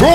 给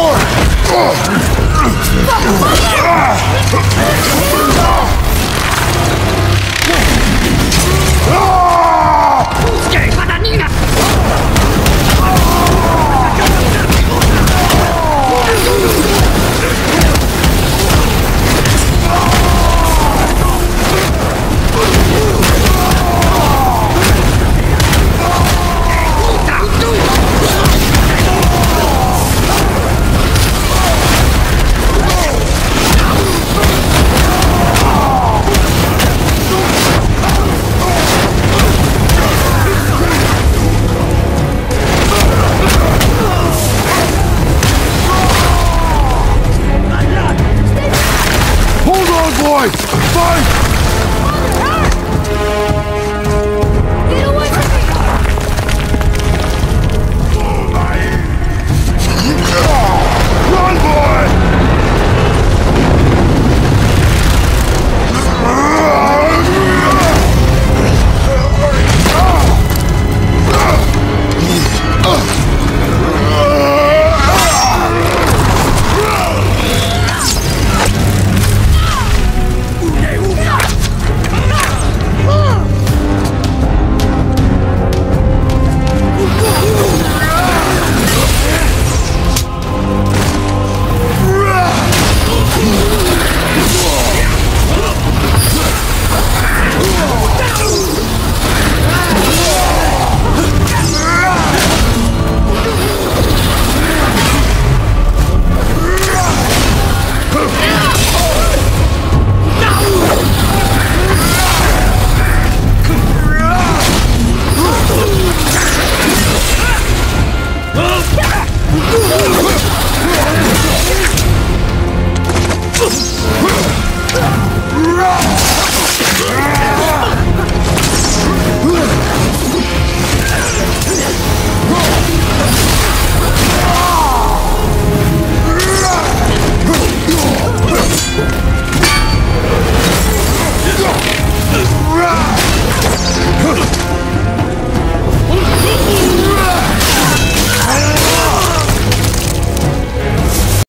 Reload!